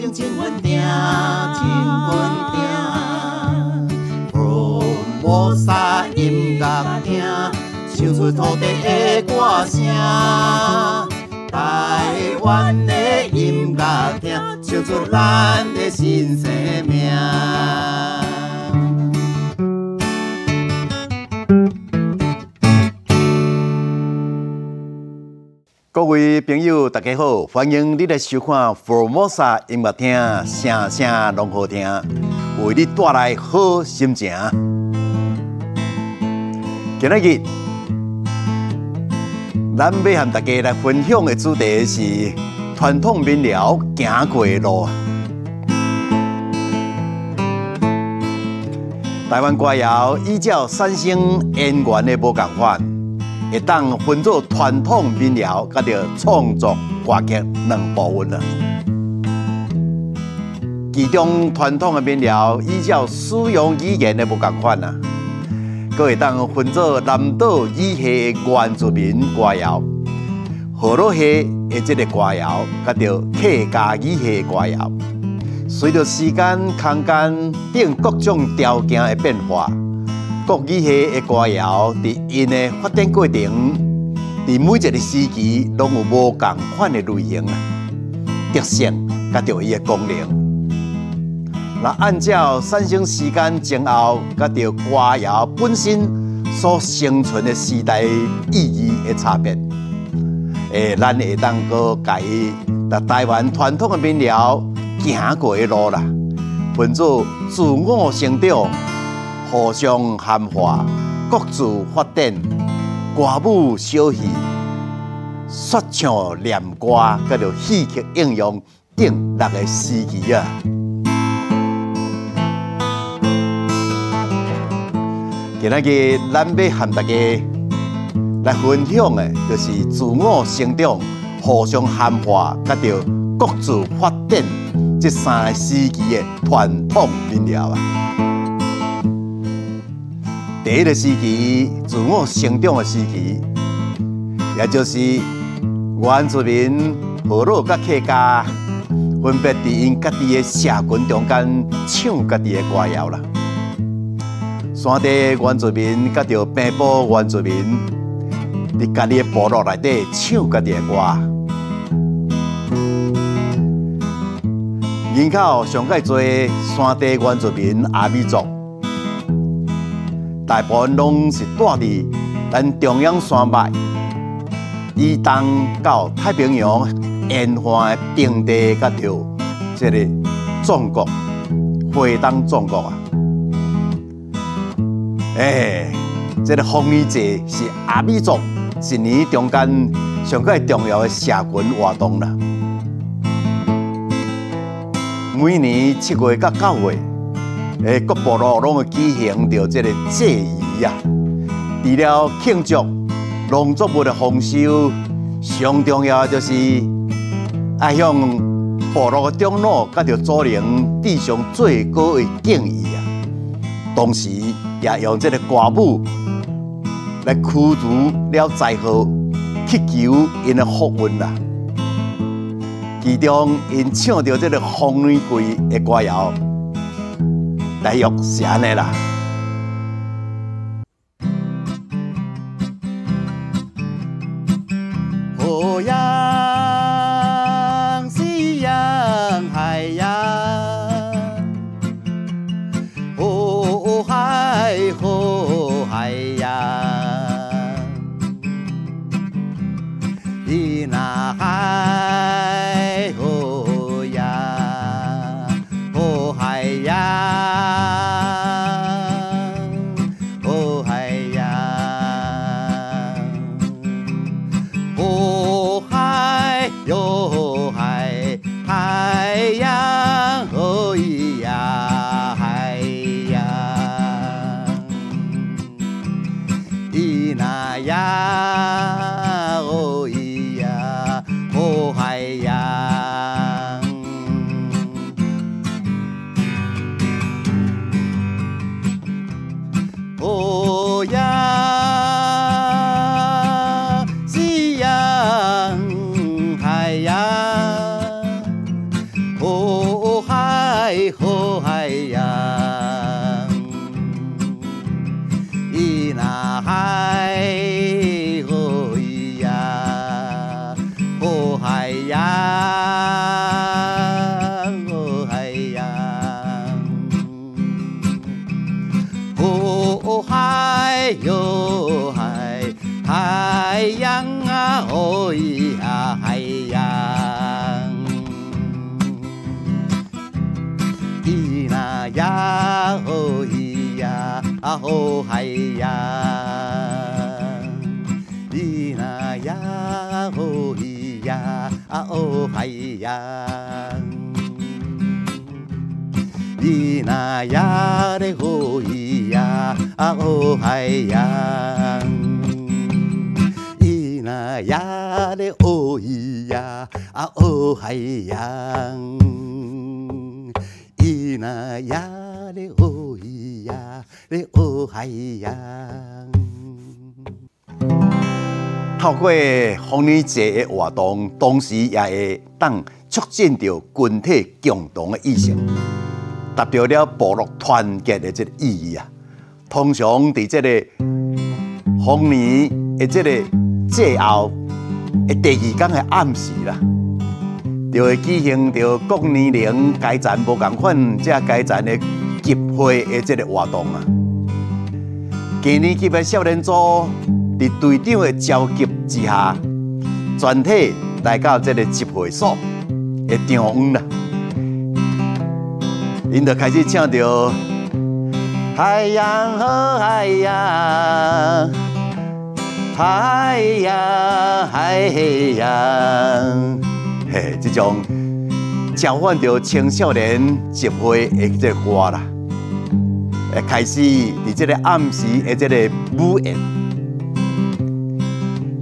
感情真稳定，真稳定。福摩萨音乐厅，唱出土地的歌声。台湾的音乐厅，唱出咱的新生命。各位朋友，大家好，欢迎你来收看福摩萨音乐厅，声声拢好听，为你带来好心情。今日，咱要和大家来分享的主题是传统民谣行过的路。台湾歌谣依照三星演员的无共款。会当分作传统民谣，甲着创作歌曲两部分啦。其中传统的民谣依照使用语言的不共款啦，佮会当分作南岛语系原住民歌谣、河洛系的这个歌谣，甲着客家语系歌谣。随着时间、空间等各种条件的变化。各语系的歌谣，伫因的发展过程，伫每一个时期，拢有无共款的类型啊，特性甲着伊的功能。那按照产生时间前后，甲着歌谣本身所生存的时代意义的差别，诶，咱会当个伊在台湾传统的民谣行过的路啦，分作自我成长。互相涵化，各自发展，歌舞小戏，说唱念歌，佮着戏曲应用等六个时期啊。今仔日咱要和大家来分享的，就是自我成长、互相涵化，佮着各自发展这三个时期的传统民谣啊。第一个时期，自我成长的时期，也就是原住民、河洛甲客家分别伫因家己的社群中间唱家己的歌谣啦。山地原住民甲着平埔原住民伫家己的部落内底唱家己的歌。人口上介多山地原住民阿美族。大部分拢是住伫咱中央山脉以东到太平洋沿岸的平地，甲条即个中国、回东中国啊。哎，这个丰年节是阿美族一年中间上个重要的社群活动啦。每年七月到九月。诶，各部落拢会举行着这个祭仪啊。除了庆祝农作物的丰收，上重要就是爱向部落的长老甲着祖灵致上最高的敬意啊。同时，也用这个歌舞来驱逐了灾祸，祈求因的福运啦。其中，因唱着这个红玫瑰的歌谣。大约是安尼啦。哟嗨，海洋啊，哦呀，海洋。咿那呀，哦咿呀，啊哦海洋。咿那呀，哦咿呀，啊哦海洋。咿那呀嘞，哦咿。呀啊哦嗨呀，咿呐呀嘞哦咿呀啊哦嗨呀。咿呐呀嘞哦咿呀嘞哦嗨呀！透过妇女节的活动，同时也会当促进着群体共同的意识，达到了部落团结的这个意义啊。通常伫这个妇女的这个节后的第二天的暗时啦。就会举行着各年龄阶层无共款，这阶层的集会的这个活动啊。今年级的少年组伫队长的召集之下，全体来到这个集会所的场央啦。因就开始唱着海洋和海洋，海洋海洋。嘿，这种召唤着青少年集会的这歌啦，开始伫这个暗时的这个舞宴，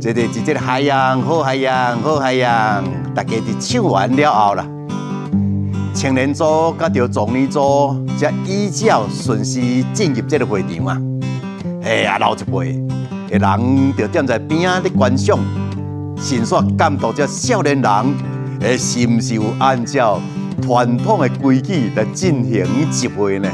这个是这个海洋好海洋好海洋，大家伫唱完了后啦，青年组甲着壮年组才依照顺序进入这个会场啊，嘿啊老一辈的人就站在边仔咧观赏，顺便监督这少年人。诶，是毋是有按照传统的规矩来进行集会呢？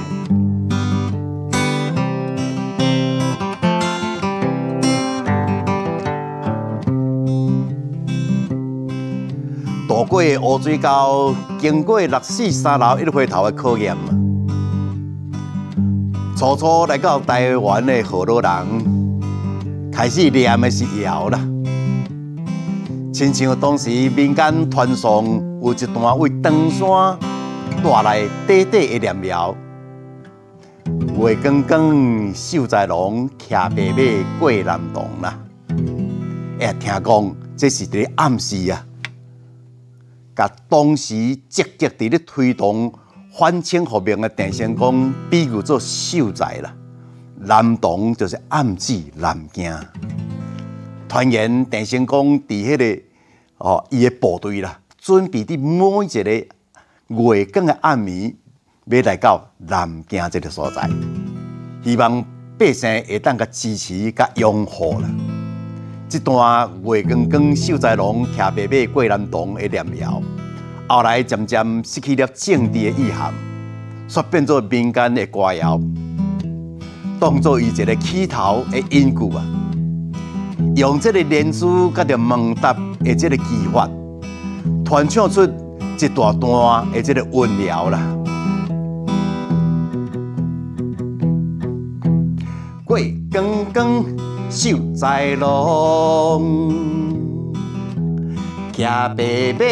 过乌水沟，经过六四三楼一回头的考验嘛。初初来到台湾的河洛人，开始念的是谣啦。亲像当时民间传颂有一段为登山带来短短的念谣，月光光秀才龙骑白马过南洞啦。哎，听讲这是伫暗示啊，甲当时积极伫咧推动反清复明的郑成功比喻做秀才啦。南唐就是暗指南京。传言郑成功伫迄个哦，伊的部队啦，准备伫每一个月光的暗暝，要来到南京这个所在，希望百姓会当甲支持、甲拥护啦。这段月光光秀才龙骑白马过南洞的念谣，后来渐渐失去了政治的意涵，煞变做民间的歌谣，当做伊一个起头的因句啊。用这个连珠甲着问答的这个技法，传唱出一大段的这个韵调啦。过光光秀才龙，骑白马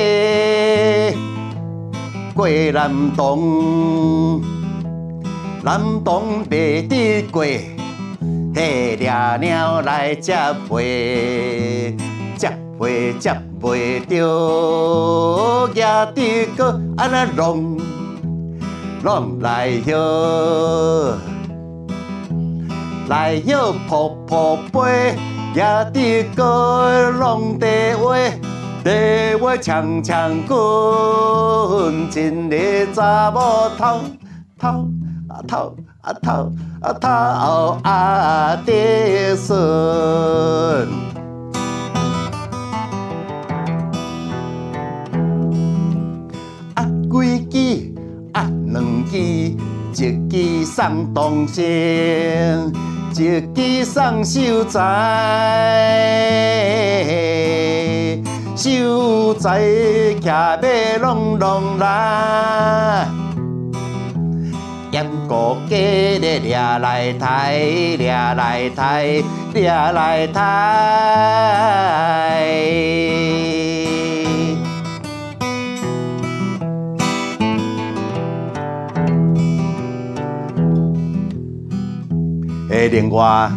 过南洞，南洞白的过。嘿，猎鸟来接会，接会接袂着，野猪哥安那弄弄来哟，来哟扑扑飞，野猪哥弄地话，地话长长滚，真个查某头头啊头。啊头啊头啊爹孙，啊几支啊两支，一支送东升，一支送秀才，秀才骑马隆隆来。杨过家咧掠来抬，掠来抬，掠来抬。诶，另外，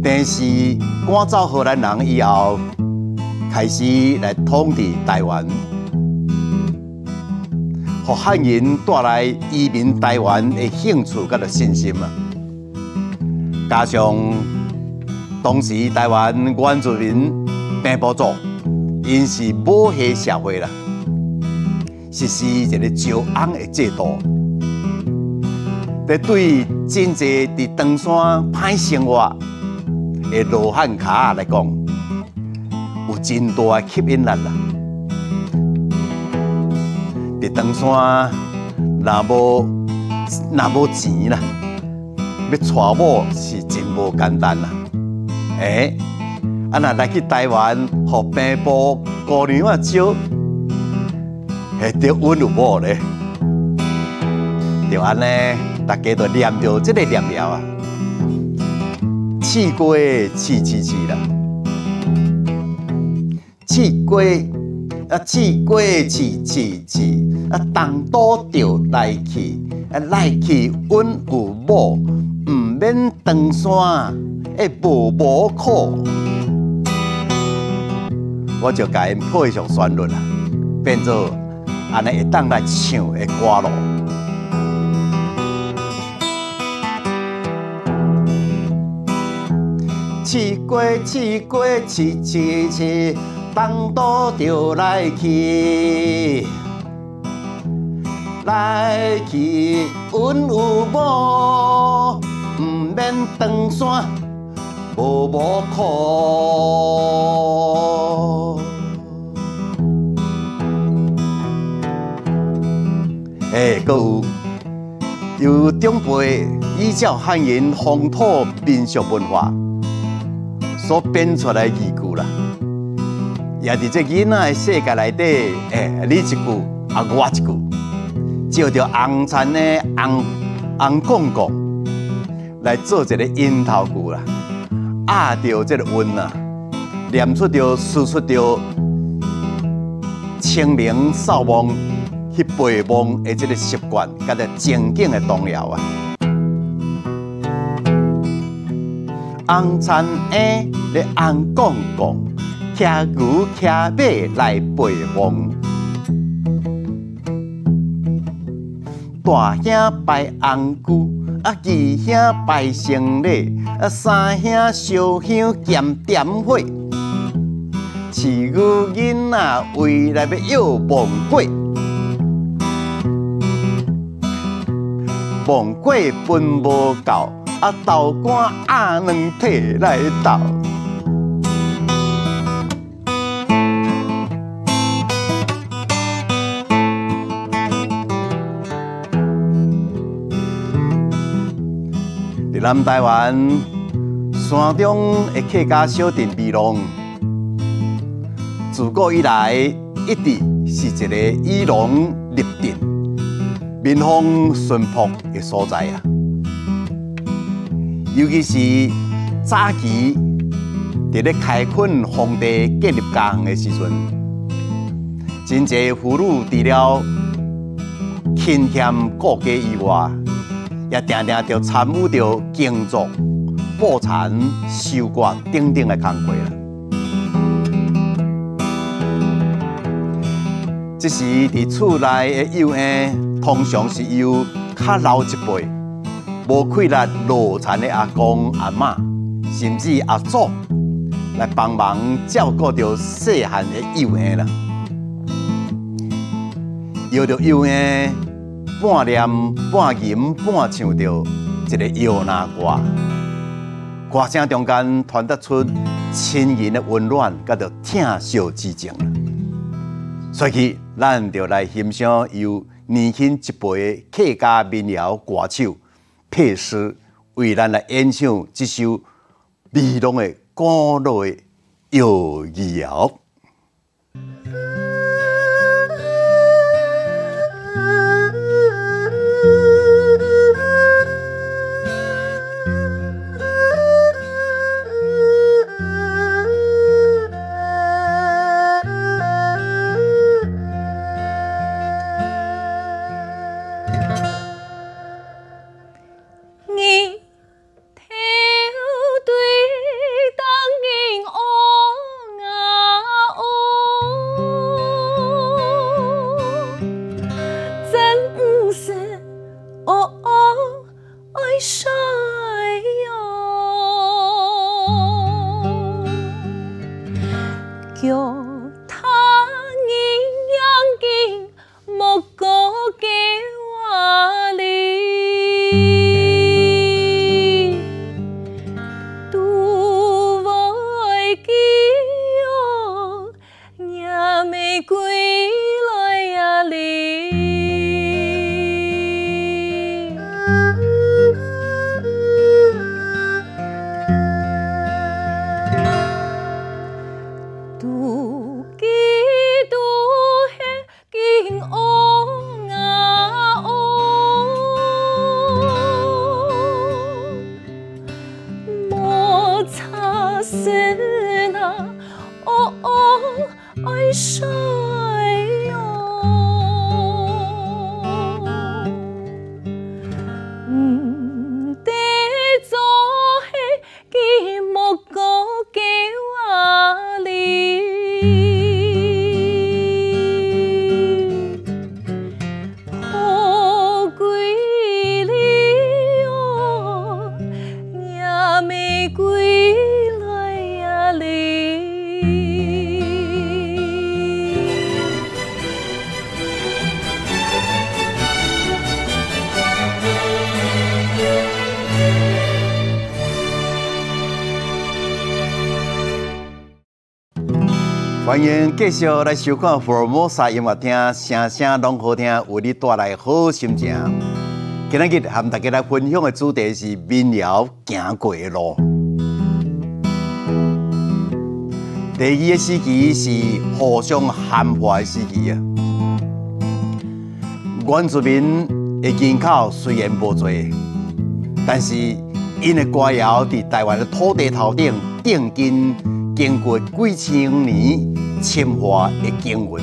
电视赶走荷兰人以后，开始来统治台湾，给汉人带来移民台湾的兴趣甲信心啊。加上当时台湾原住民平埔族，因是母系社会啦，实施一个招安的制度。对真济伫长山歹生活的罗汉卡来讲，有真大的吸引力啦。伫长山若无若无钱啦，要娶某是真无简单啦。诶，啊那来去台湾，互平埔姑娘啊招，会得稳有某咧？就安尼。大家都念着这个念了啊，气过气气气啦，气过啊气过气气气啊，当多着来去啊来去阮有某，唔免登山会无无苦，我就甲因配上旋律啦，变做安尼会当来唱的歌咯。试过试过试试试，当多着来去，来去稳有无，唔免登山无无苦。哎，各有由长辈依照汉人风土民俗文化。所编出来语句啦，也伫这囡仔的世界内底，诶，你一句啊，我一句，照着红尘的红红公公来做一个引头句啦，压着这个韵啊，念出着、输出着清明扫墓去背梦的这个习惯，甲个正经的动摇啊。红尘的咧红公公，骑牛骑马来陪梦。大兄拜红姑，啊二兄拜生礼，啊三兄烧香兼点火。饲牛囡仔为来要要梦果，梦果分无够。啊，豆干阿两摕来豆。南台湾山中的客家小镇美浓，自古以来一直是一个以农立镇、民风淳朴的所在啊。尤其是早期伫咧开垦荒地建立家园的时阵，真侪妇女除了勤俭顾家以外，也常常着参与着耕作、捕蚕、收割等等的工作啦。这时伫厝内的幼婴，通常是由较老一辈。无气力落残的阿公阿妈，甚至阿祖来帮忙照顾着细汉的幼婴啦。摇着幼婴，半念半吟半唱着一个摇篮歌，歌声中间传达出亲人的温暖，甲着疼惜之情所以，咱就来欣赏由年轻一辈的客家民谣歌手。配诗为咱来演唱这首美浓的古老的幼谣。继续来收看福尔摩沙音乐厅，声声拢好听，为你带来好心情。今日和大家来分享的主题是民谣行过的路。第二个时期是互相喊话的时期啊。原住民的人口虽然无多，但是因的歌谣伫台湾的土地头顶定根。经过几千年深化的经文，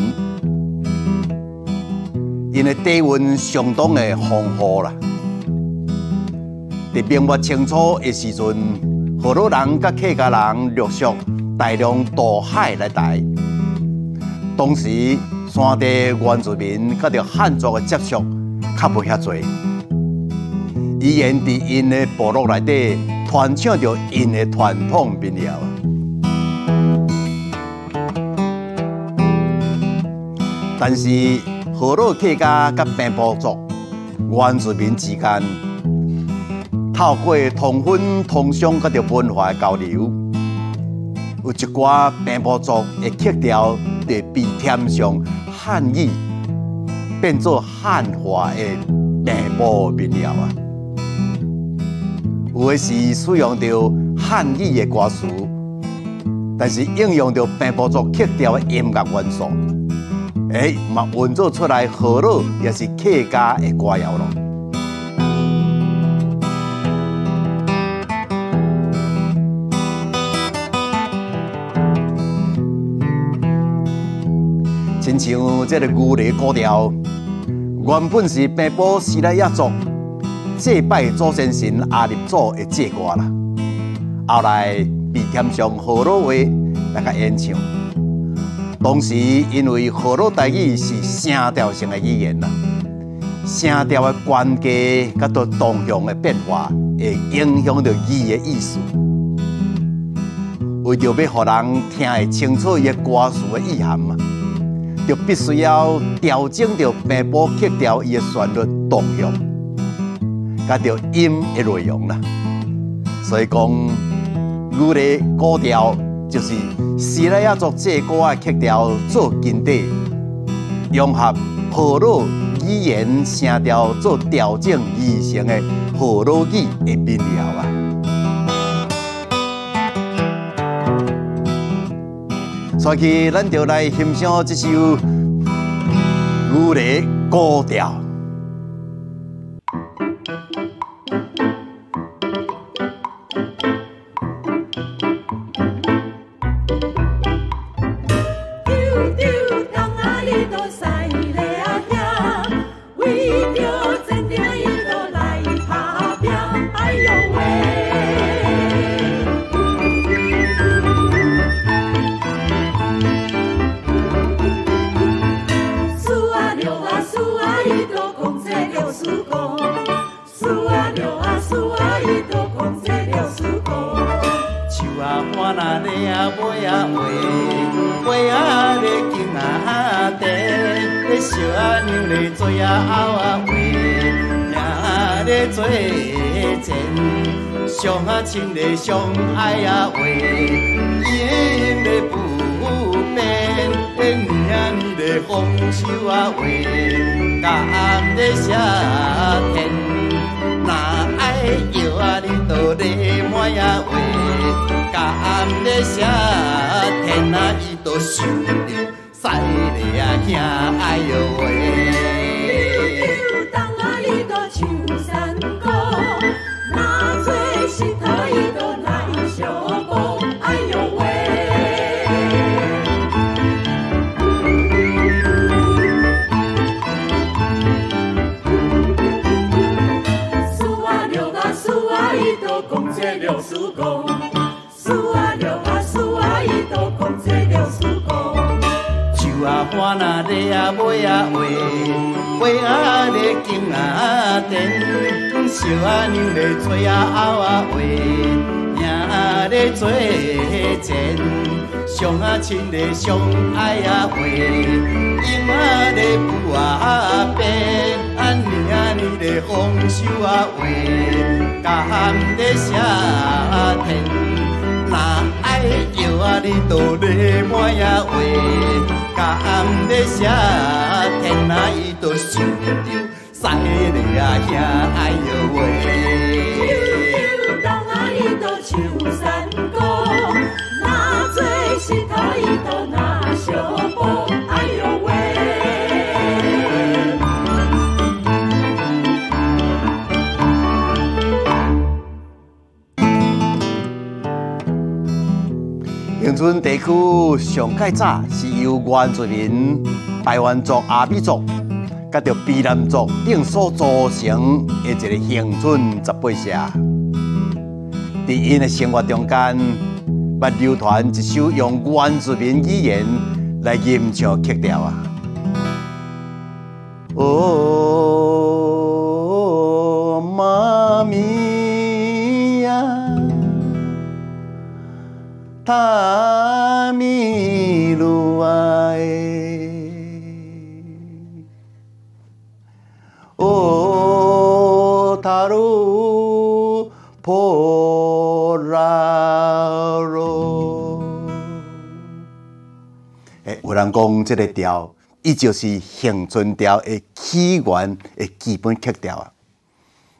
因为低温相当的丰富啦。在明末清初的时阵，河洛人甲客家人陆续大量渡海来台，当时山地原住民甲着汉族的接触较无遐多，依然伫因的部落内底传唱着因的传统民谣。但是，河洛客家甲平埔族原住民之间，透过通婚通商甲着文化交流，有一寡平埔族的曲调就被添上汉语，变作汉化的平埔民谣啊。有的是使用着汉语的歌词，但是应用着平埔族曲调的音乐元素。哎，嘛运作出来，好了，也是客家的歌谣咯。亲像这个牛犁歌调，原本是平埔时来亚族祭拜祖先神阿力祖的祭歌啦，后来被添上好了话来个演唱。当时因为河洛台语是声调性的语言啦，声调的关节甲到动向的变化，会影响着语的意思。为着要互人听会清楚伊的歌词的意涵嘛，就必须要调整着平埔曲调伊的旋律动向，甲着音的内容啦。所以讲，牛的高调。就是西拉雅族这歌的曲调做根底，融合河洛语言声调做调整而成的河洛语的民谣啊。所以，咱就来欣赏这首《牛犁歌调》。又怎样相爱啊话，永的不变，年年的丰收啊话，甘的夏天，那爱摇啊你都来满呀话，甘的夏天啊伊都想着赛的啊兄哎呦喂。我那咧啊，买啊话，花啊咧景啊甜，烧啊娘咧吹啊后啊话，兄咧做前，相啊亲咧相爱啊话，音啊咧舞啊变，年啊年咧丰收啊话，甘咧夏天，那爱有。啊，你都咧满呀话，甲暗咧写，天啊，伊都想着，使你啊兄，哎呦喂。东啊，伊都唱山歌，那做石头伊都那小步，恒春地区上盖早是由原住民台湾族、阿美族，甲着卑南族等所组成的一个恒春十八社。在因的生活中间，捌流传一首用原住民语言来吟唱曲调啊。哦，妈咪呀！他有人讲这个调，伊就是乡村调的起源的基本曲调啊。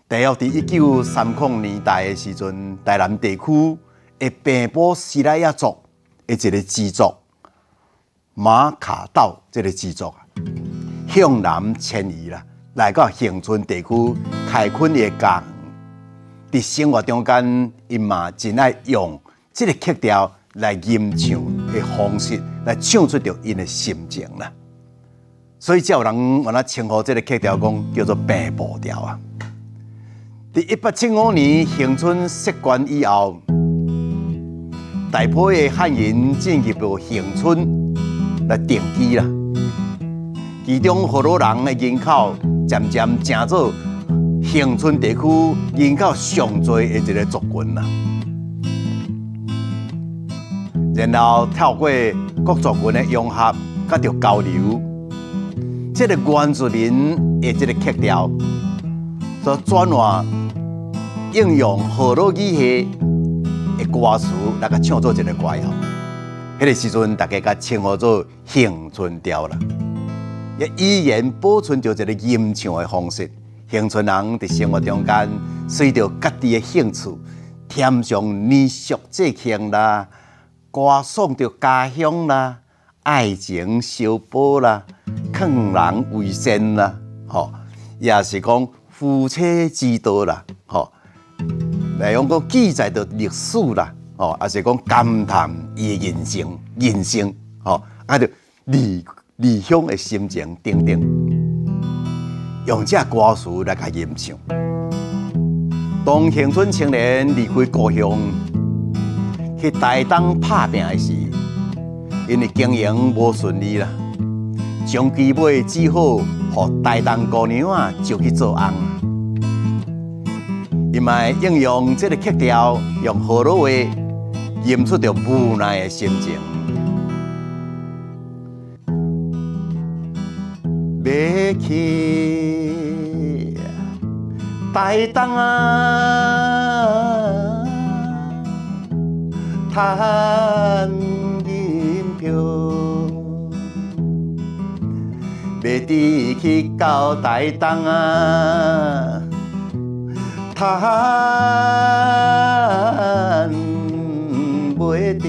大约伫一九三零年代的时阵，台南地区。的平埔西拉雅族的一个支族马卡岛，这个支族啊，向南迁移啦，来到恒春地区开垦的港。生活中间，伊嘛真爱用这个曲调来吟唱的方式，来唱出着因的心情啦。所以，才有人把它称呼这个曲调讲叫做平步调啊。伫一八七五年恒春设关以后。大批的汉人进入到恒春来定居啦，其中河洛人的人口渐渐成做恒春地区人口上多的一个族群啦。然后透过各族群的融合，甲着交流，这个原住民的这个曲调，所转换应用河洛语系。的歌词来甲唱作一个歌谣，迄个时阵大家甲称呼做乡村调啦。也依然保存着一个吟唱的方式。乡村人伫生活中间，随着家己的兴趣，添上年俗节庆啦，歌颂着家乡啦，爱情小报啦，劝人为善啦，吼，也是讲夫妻之道啦，吼。来用个记载着历史啦，哦，也是讲感叹伊人生、人生，哦，啊，着离离乡的心情等等，用这歌词来甲吟唱。当乡村青年离开故乡去台东打拼的时，因为经营无顺利啦，将机尾只好和台东姑娘啊就去做翁。伊卖应用这个曲调，用河洛话吟出着无奈的心情。要去台东啊，赚银票，要得去到台东啊。赚袂着，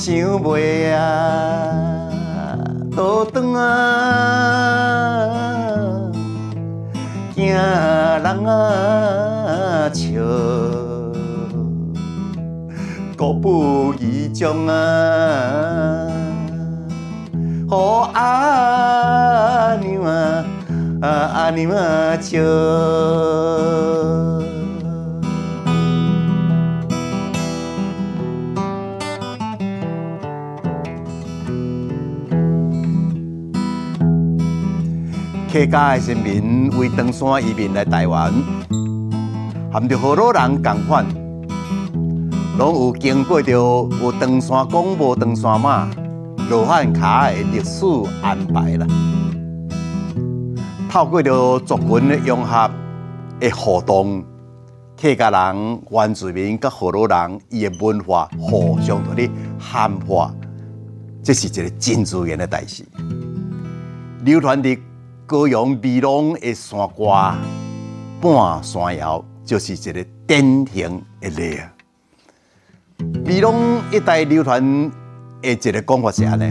想袂啊，倒转啊，惊人啊笑，国不依将啊。哦，阿娘啊，阿娘啊，笑。客家的先民为登山移民来台湾，含着好多人共款，拢有经过着有登山公、无登山马。罗汉卡的历史安排啦，透过着族群的融合的互动，客家人、原住民甲河洛人伊的文化互相伫咧汉化，这是一个真自然的代志。流传伫高阳美浓的山歌《半山腰》，就是一个典型的例啊。美浓一带流传的一个讲法是安尼：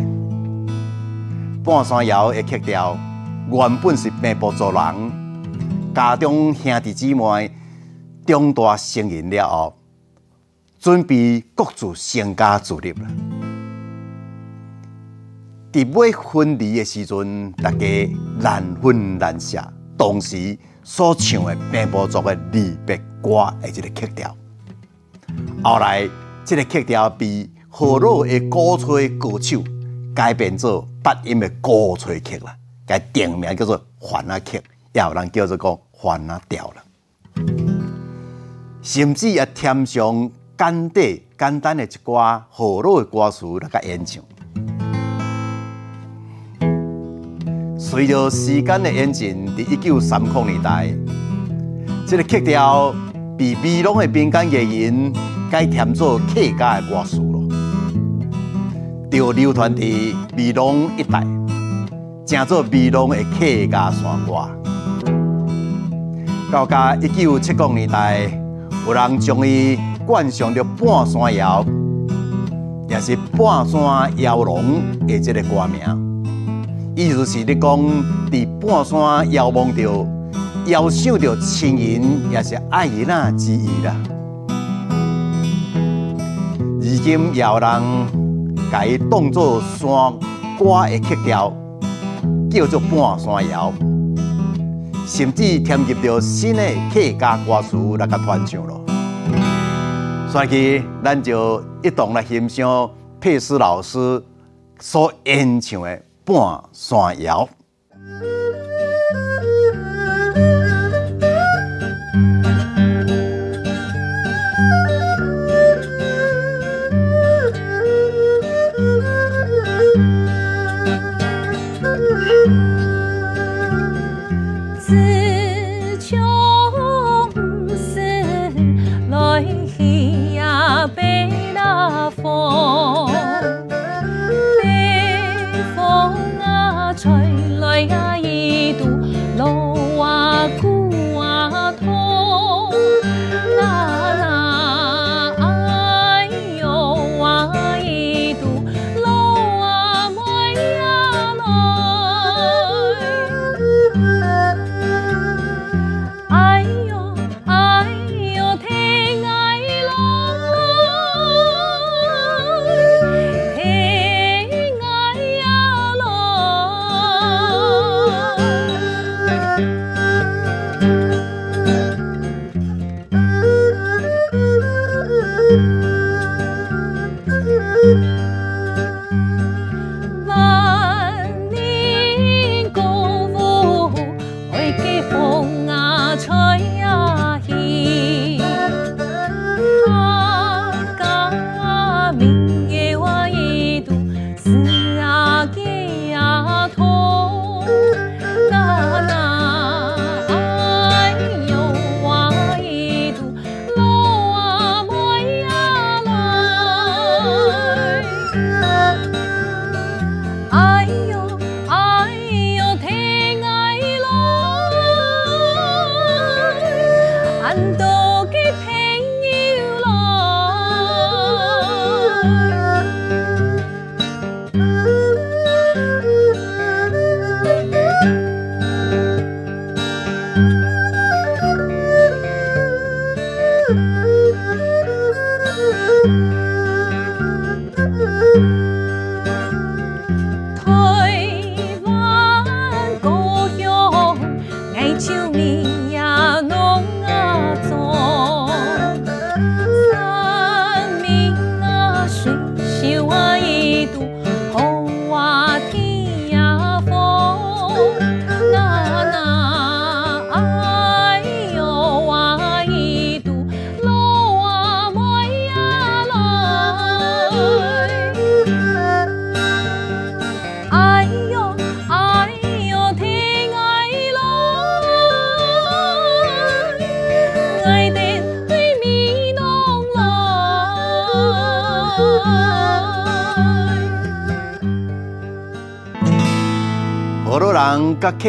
《半山腰》的曲调原本是平埔族人家中兄弟姊妹。长大成人了后，准备各自成家自立了。伫尾婚礼的时阵，大家难分难舍，当时所唱的平埔族的离别歌的一个曲调。后来，这个曲调被河洛的鼓吹歌手改编做八音的鼓吹曲了，改定名叫做《番仔曲》，也有人叫做讲《番仔调》了。甚至也添上简短、简单的一寡河洛的歌词来演唱。随着时间的演进，在一九三零年代，这个曲调被美浓的民间艺人改填做客家的歌词咯，就流传在美浓一带，成做美浓的客家山歌。到一九七零年代。有人将伊冠上了半山谣，也是半山谣龙的这个歌名，意思是你讲，伫半山遥望着、遥想着亲人，也是爱人啊之意啦。如今有人甲伊当作山歌的曲调，叫做半山谣。甚至添入着新的客家歌词来甲传唱咯。所以，咱就一同来欣赏佩斯老师所演唱的《半山腰》。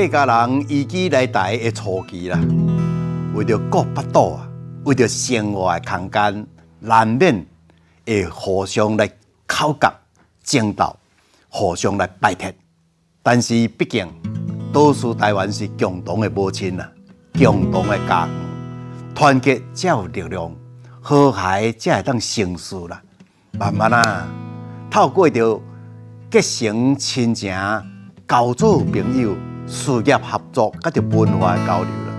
客家人移居来台的初期啦，为着顾巴肚啊，为着生活的空间，难免会互相来口角、争斗，互相来拜铁。但是毕竟，多数台湾是共同的母亲啊，共同的家园，团结才有力量，和谐才会当成事啦。慢慢啊，透过着结成亲情。交做朋友，事业合作，甲着文化交流啦。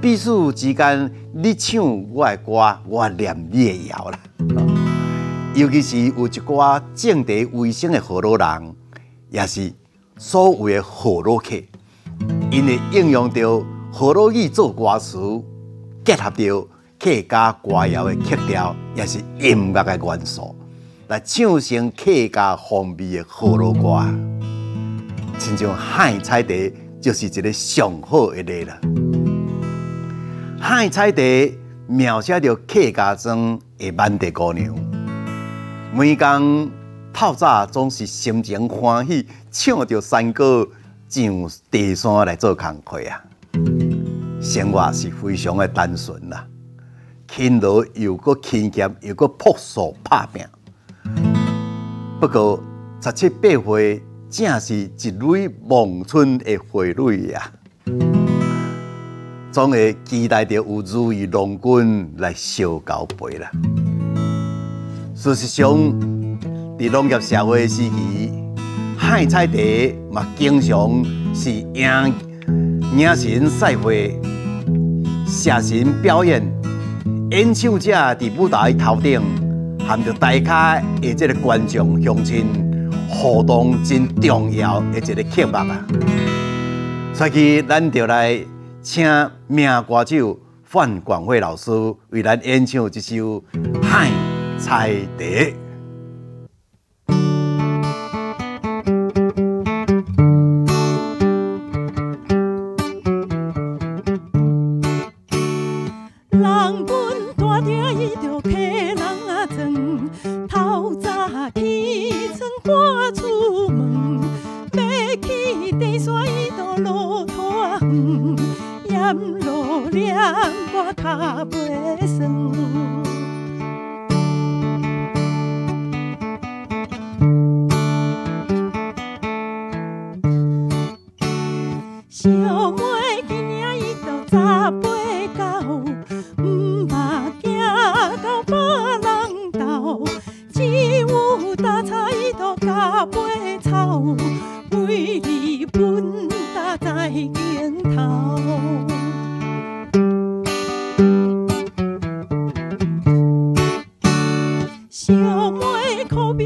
彼此之间，你唱我的歌，我念你的谣啦。尤其是有一寡种地为生的河洛人，也是所谓的河洛客，因为应用着河洛语做歌词，结合着客家歌谣的曲调，也是音乐的元素，来唱成客家风味的河洛歌。亲像海菜茶就是一个上好的例啦。海菜茶描写着客家庄的满地姑娘，每工透早总是心情欢喜，唱着山歌上地山来做工课啊。生活是非常的单纯啦，勤劳又搁勤俭又搁朴素拍拼。不过十七八岁。正是一蕊望春的花蕊呀，总会期待着有如意郎君来相交配啦。事实上，在农业社会时期，海菜地嘛经常是迎迎神赛会、写神表演，演唱者伫舞台头顶，含着大咖的这个观众乡亲。互动真重要的一个刻目啊！所以咱就来请名歌手范广惠老师为咱演唱一首《海菜茶》。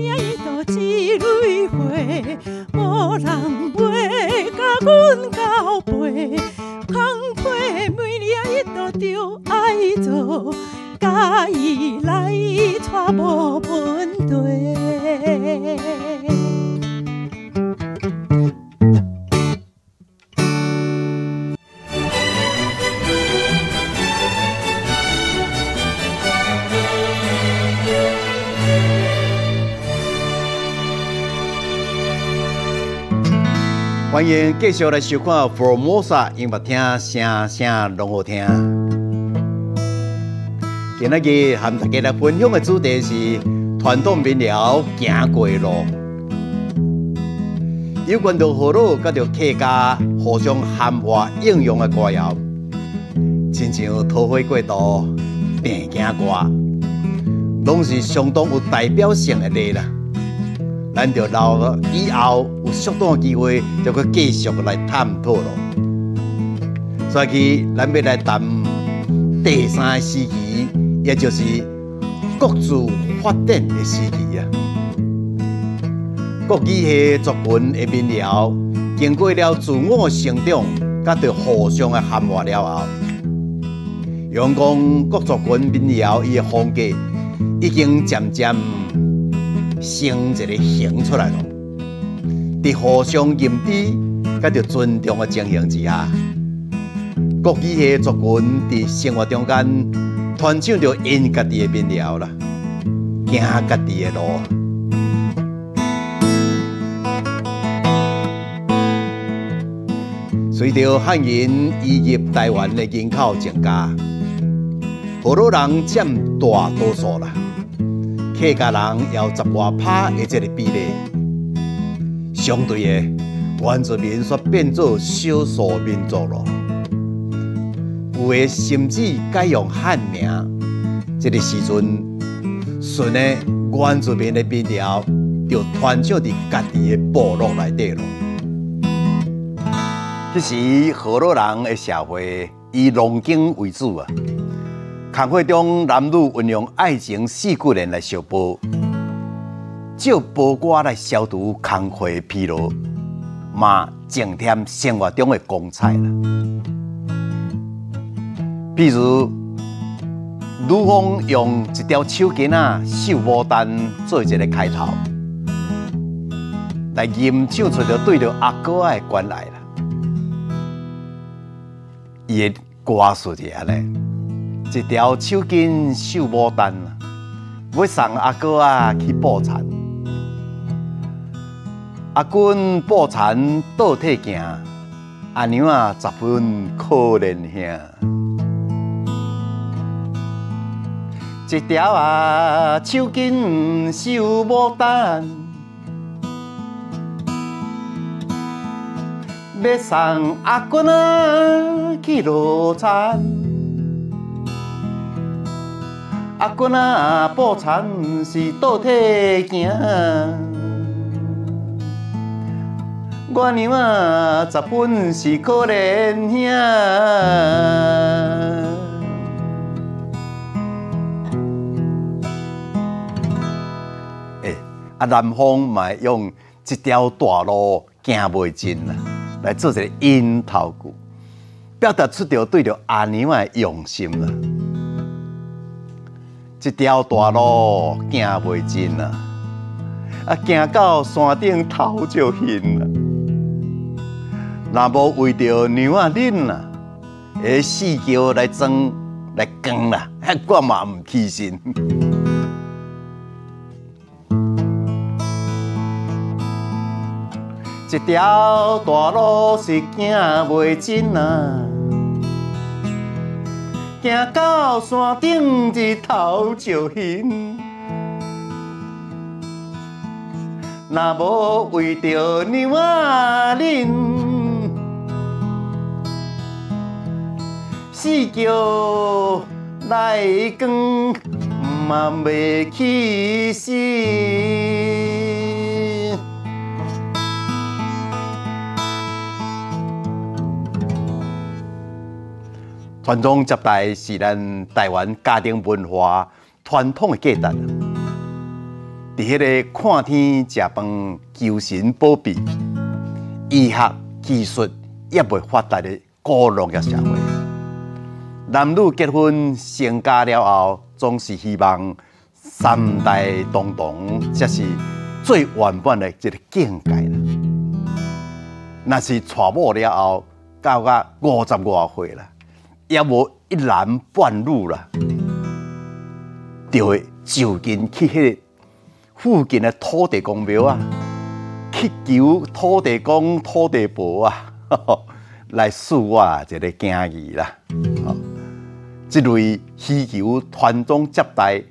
影伊都一蕊花，无人陪，甲阮交陪。空课每日伊都着爱做，甲伊来娶无继续来收看《Formosa》，音乐厅声声拢好听。今仔日和大家来分享的主题是传统民谣行过路，有关着河洛甲着客家互相含化应用的歌谣，亲像桃花过渡、定行歌，拢是相当有代表性的例啦。咱就留以后有适当机会，就去继续来探讨咯。所以，咱要来谈第三个时期，也就是各自发展的时期啊。国语系作文的民谣，经过了自我成长，甲着互相的含化了后，用讲各作文民谣伊的风格，已经渐渐。生一个形出来咯，伫互相认知、甲着尊重的情形之下，国语系作文伫生活中间传唱着因家己的民谣啦，行家己的路。随着汉人移入台湾的人口增加，河洛人占大多数啦，客家人要十外趴的这个比例，相对的原住民却变做少数民族了。有的甚至改用汉名，这个时阵，顺的原住民的民谣就传承伫家己的部落内底了。这时河洛人的社会以农耕为主啊，工会中男女运用爱情四句来相报，借报歌来消除工会疲劳，嘛增添生活中的光彩啦。比如，女方用一条手巾啊绣牡丹做一个开头，来吟唱出着对着阿哥的关爱啦。伊的歌词是安尼，一条手巾绣牡丹，要送阿哥啊去捕蝉。阿君捕蝉倒退行，阿娘啊十分可怜兄。一条啊手巾绣牡丹，要送阿君啊去落田。阿君啊捕蝉是倒退行，我娘啊十分是可怜兄。啊，南方嘛用一条大路行袂尽啦，来做一个引头句，表达出着对着阿娘的用心啦。一条大路行袂尽啊，啊，行到山顶头就晕啊。若无为着娘仔恁啦，下四桥来装来扛啦，我嘛唔起身。一条大路是行袂尽啊，行到山顶日头就昏。若无为着娘仔恁，四桥来扛嘛袂起心。传宗接代是咱台湾家庭文化传统的价值。伫迄个看天食饭、求神保庇、医学技术也未发达的古农业社会，男女结婚成家了后，总是希望三代同堂，才是最圆满的一个境界啦。那是娶某了后，到个五十外岁啦。也无一男半女啦，就会就近去迄个附近的土地公庙啊，去求土地公、土地婆啊，来赐我一个惊儿啦。这类需求传宗接代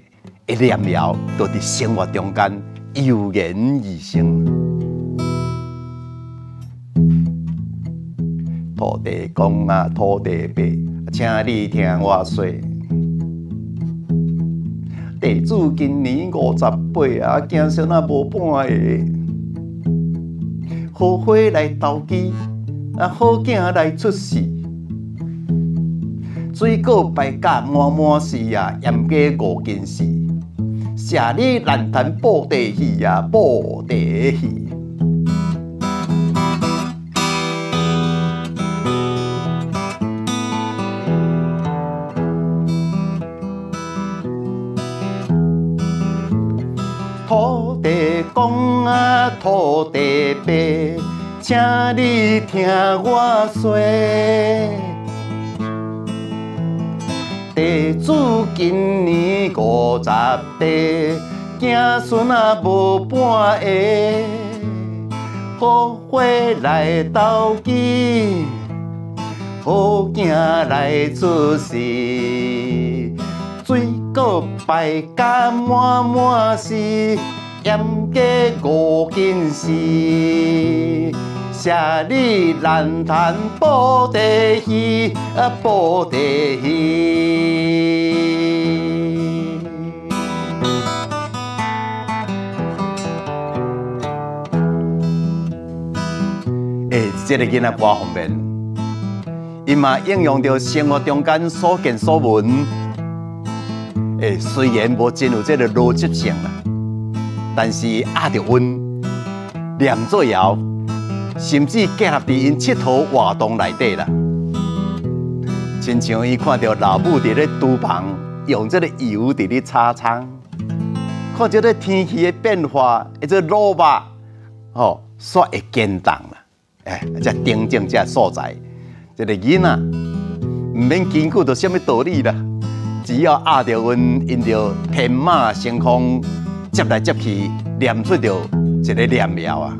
的念聊，都伫生活中间油然而生。土地公啊，土地伯。请你听我说，地主今年五十八啊，惊生啊无半个，好花来投机，啊好囝来出世，水果败甲满满是啊，盐鸡五件事，写你烂谈布地戏啊，布地戏。请你听我说，地主今年五十八，子孙啊无半个，好花来投机，好囝来出世，水果摆甲满满是，盐加五斤丝。谢你难谈布袋戏，啊布袋戏。诶，这个囡仔不方便，伊嘛应用着生活中间所见所闻。诶，虽然无真有这个逻辑性啦，但是压着阮念做谣，甚至结合伫因佚佗活动内底啦。亲像伊看到老母伫咧厨房用这个油伫咧炒葱，看这个天气的变化，一只萝卜，吼，煞会简单啦。哎，这顶正这所在，这个囡仔唔免经过到什么道理啦，只要压着阮，因着天马行空，接来接去，念出着一个念谣啊。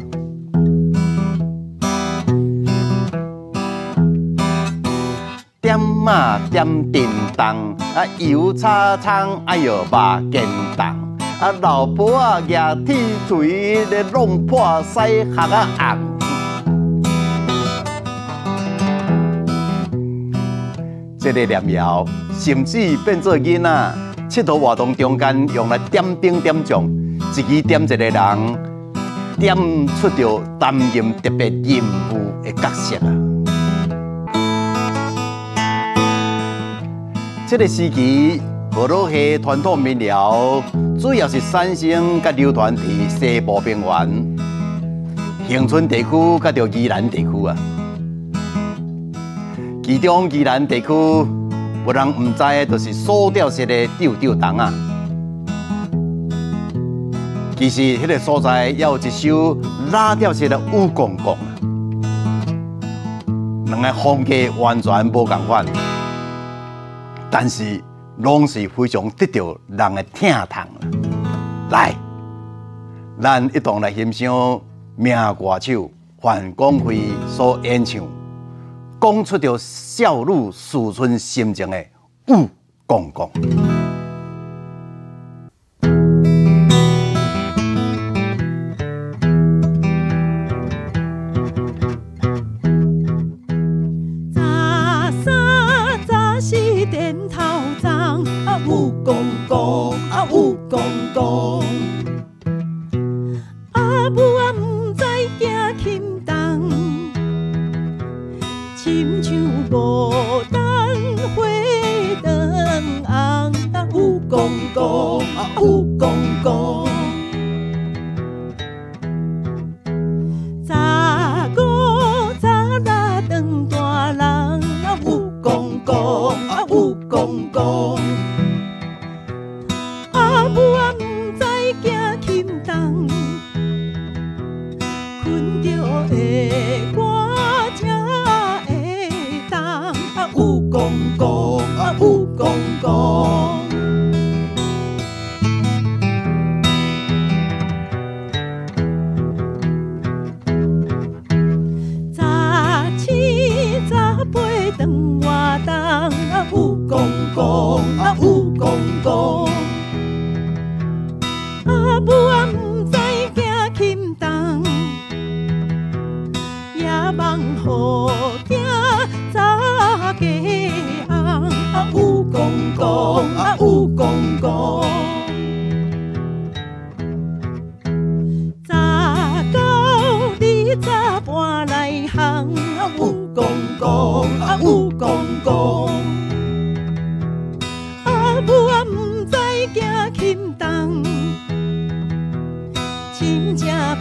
点叮当，啊油炒葱，哎哟肉简单，啊老婆啊举铁锤，咧弄破西壳啊红。这个念谣，甚至变做囡仔佚佗活动中间用来点兵点将，一支点一个人，点出着担任特别任务的角色啊！这个时期，河洛溪传统民谣主要是产生甲流传伫西部平原、恒春地区甲着宜兰地区啊。其中宜兰地区，无人唔知的，就是锁吊式的吊吊灯啊。其实，迄个所在也有一首拉吊式的乌公公啊。两个风格完全无共款，但是拢是非常得到人的疼痛。来，咱一同来欣赏名歌手范光辉所演唱。讲出着少女思春心情的武公公。公公，啊有公公，阿母啊毋知行轻重，也望好囝早嫁红，啊有公公，啊有公公。早到你早搬来行，啊武公公，啊有公公，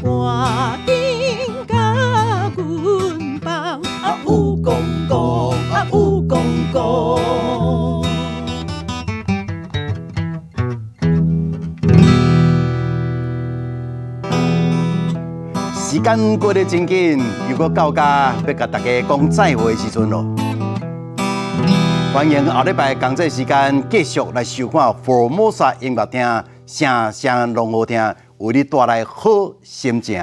亲情赶紧甲阮放，啊武公公，啊武公公。时间过得真紧，如果到家要甲大家讲再会的时阵咯。欢迎后礼拜同这时间继续来收看 Formosa 音乐厅，声声拢好听，为你带来好心情。